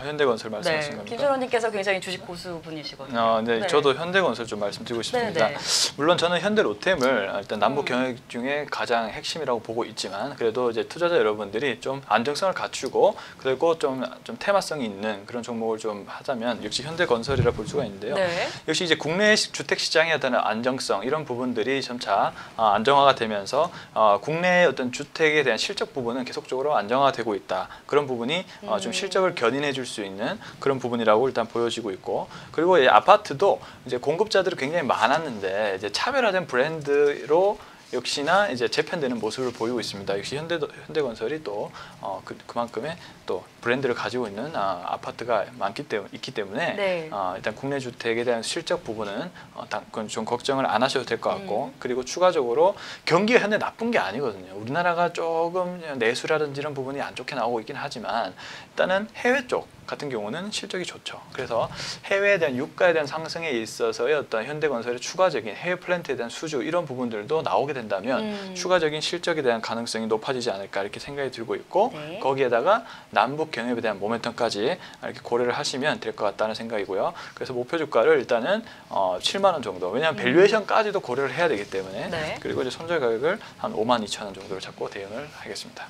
현대건설 말씀하신 네, 겁니까? 김철호님께서 굉장히 주식 고수분이시거든요. 어, 네, 네. 저도 현대건설 좀 말씀드리고 싶습니다. 네, 물론 저는 현대로템을 일단 남북 음. 경영 중에 가장 핵심이라고 보고 있지만 그래도 이제 투자자 여러분들이 좀 안정성을 갖추고 그리고 좀, 좀 테마성이 있는 그런 종목을 좀 하자면 역시 현대건설이라 볼 수가 있는데요. 네. 역시 이제 국내 시- 주택 시장에 어떤 안정성 이런 부분들이 점차 어, 안정화가 되면서 어, 국내의 어떤 주택에 대한 실적 부분은 계속적으로 안정화되고 있다. 그런 부분이 어, 좀 음. 실적을 견인해 줄 수 있는 그런 부분이라고 일단 보여지고 있고 그리고 이 아파트도 이제 공급자들이 굉장히 많았는데 이제 차별화된 브랜드로 역시나 이제 재편되는 모습을 보이고 있습니다. 역시 현대 현대건설이 또 어, 그, 그만큼의 또 브랜드를 가지고 있는 아, 아파트가 많기 때문에 있기 때문에 네. 어, 일단 국내 주택에 대한 실적 부분은 어, 당- 그건 좀 걱정을 안 하셔도 될 것 같고 음. 그리고 추가적으로 경기가 현재 나쁜 게 아니거든요. 우리나라가 조금 내수라든지 이런 부분이 안 좋게 나오고 있긴 하지만 일단은 해외 쪽 같은 경우는 실적이 좋죠. 그래서 해외에 대한 유가에 대한 상승에 있어서의 어떤 현대건설의 추가적인 해외 플랜트에 대한 수주 이런 부분들도 나오게 된다면 음. 추가적인 실적에 대한 가능성이 높아지지 않을까 이렇게 생각이 들고 있고 네. 거기에다가 남북 경협에 대한 모멘텀까지 이렇게 고려를 하시면 될 것 같다는 생각이고요. 그래서 목표 주가를 일단은 어, 7만 원 정도. 왜냐하면 음. valuation까지도 고려를 해야 되기 때문에 네. 그리고 이제 손절 가격을 한 5만 2천 원 정도를 잡고 대응을 하겠습니다.